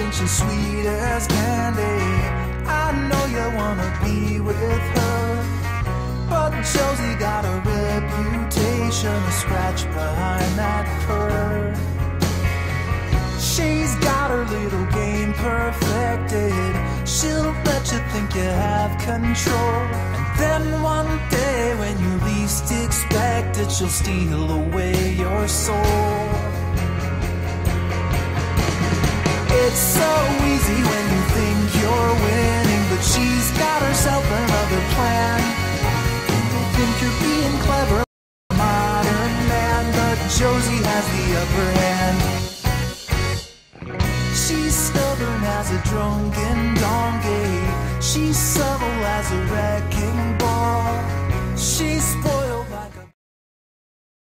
think she's sweet as candy. I know you wanna be with her. But Josie got a reputation to scratch behind that purr. She's got her little game perfected. She'll let you think you have control. And then one day, when you least expect it, she'll steal away your soul. It's so easy when you think you're winning, but she's got herself another plan. You think you're being clever, modern man, but Josie has the upper hand. She's stubborn as a drunken donkey. She's subtle as a ball.